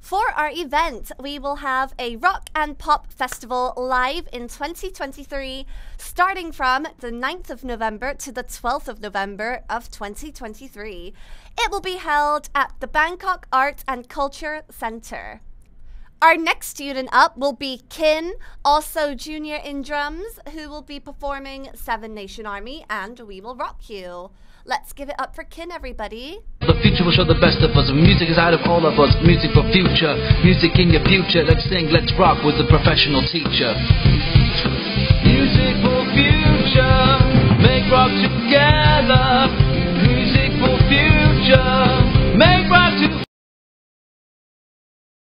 For our event, we will have a rock and pop festival live in 2023, starting from the 9th of November to the 12th of November of 2023. It will be held at the Bangkok Art and Culture Center. Our next student up will be Kin, also junior in drums, who will be performing Seven Nation Army and We Will Rock You. Let's give it up for Kin, everybody. The future will show the best of us. Music is out of all of us. Music for future. Music in your future. Let's sing, let's rock with the professional teacher.